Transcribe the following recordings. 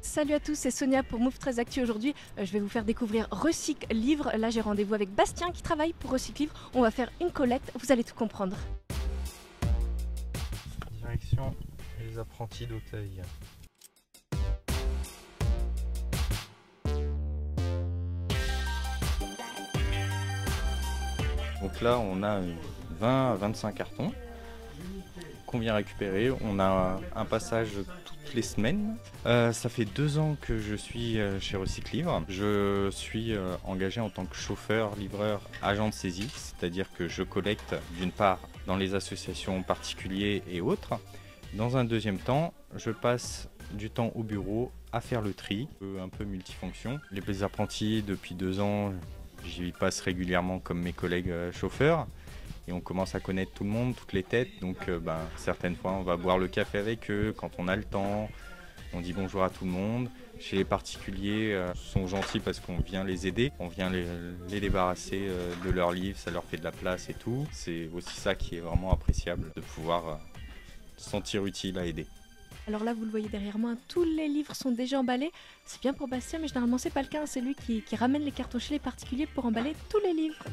Salut à tous, c'est Sonia pour Move 13 Actu aujourd'hui. Euh, je vais vous faire découvrir Recycle Livre. Là, j'ai rendez-vous avec Bastien qui travaille pour Recycle Livre. On va faire une collecte, vous allez tout comprendre. Direction les apprentis d'Auteuil. Donc là, on a 20 à 25 cartons qu'on vient récupérer. On a un passage toutes les semaines. Euh, ça fait deux ans que je suis euh, chez Recyclivre. Je suis euh, engagé en tant que chauffeur, livreur, agent de saisie, c'est-à-dire que je collecte d'une part dans les associations particulières et autres. Dans un deuxième temps, je passe du temps au bureau à faire le tri, un peu multifonction. Les apprentis, depuis deux ans, J'y passe régulièrement comme mes collègues chauffeurs et on commence à connaître tout le monde, toutes les têtes. Donc euh, ben, certaines fois on va boire le café avec eux quand on a le temps. On dit bonjour à tout le monde. Chez les particuliers, euh, sont gentils parce qu'on vient les aider, on vient les, les débarrasser de leurs livres, ça leur fait de la place et tout. C'est aussi ça qui est vraiment appréciable, de pouvoir se sentir utile à aider. Alors là, vous le voyez derrière moi, tous les livres sont déjà emballés. C'est bien pour Bastien, mais généralement, c'est pas le cas. C'est lui qui ramène les cartons chez les particuliers pour emballer tous les livres.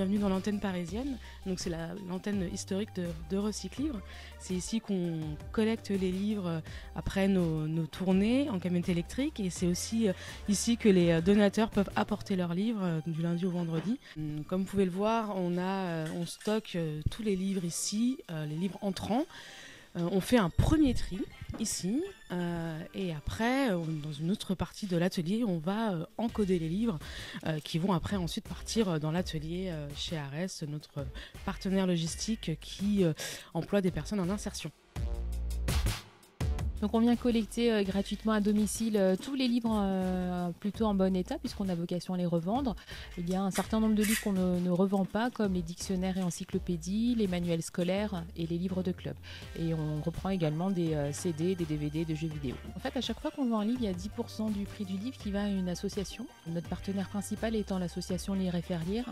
Bienvenue dans l'antenne parisienne. Donc c'est l'antenne historique de, de Recyclivre. C'est ici qu'on collecte les livres après nos, tournées en camionnette électrique et c'est aussi euh, ici que les donateurs peuvent apporter leurs livres euh, du lundi au vendredi. Hum, comme vous pouvez le voir, on euh, on stocke tous les livres ici, les livres entrants. Euh, on fait un premier tri ici euh, et après, dans une autre partie de l'atelier, on va euh, encoder les livres qui vont après ensuite partir dans l'atelier chez Ares, notre partenaire logistique qui emploie des personnes en insertion. Donc on vient collecter euh, gratuitement à domicile euh, tous les livres euh, plutôt en bon état puisqu'on a vocation à les revendre. Il y a un certain nombre de livres qu'on ne, revend pas comme les dictionnaires et encyclopédies, les manuels scolaires et les livres de club. Et on reprend également des CD, des DVD, de jeux vidéo. En fait à chaque fois qu'on vend un livre, il y a 10% du prix du livre qui va à une association. Notre partenaire principal étant l'association Les Référlières.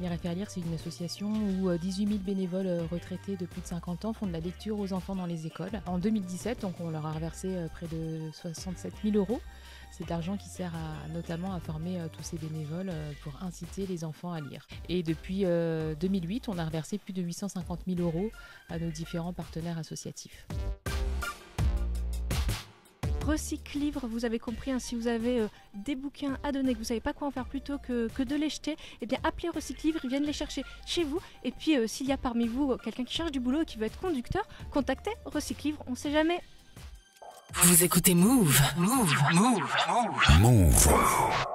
Les Référlières c'est une association où 18 000 bénévoles retraités de plus de 50 ans font de la lecture aux enfants dans les écoles. En 2017 donc on leur a reversé euh, près de 67 000 euros. C'est l'argent qui sert à, notamment à former euh, tous ces bénévoles euh, pour inciter les enfants à lire. Et depuis 2008, on a reversé plus de 850 000 euros à nos différents partenaires associatifs. Recycle livre, vous avez compris, hein, si vous avez des bouquins à donner, que vous savez pas quoi en faire plutôt que, que de les jeter, eh bien appelez Recycle livre, ils viennent les chercher chez vous. Et puis s'il y a parmi vous quelqu'un qui cherche du boulot et qui veut être conducteur, contactez Recycle livre, on sait jamais. Vous écoutez Move. Move. Move. Move. Move.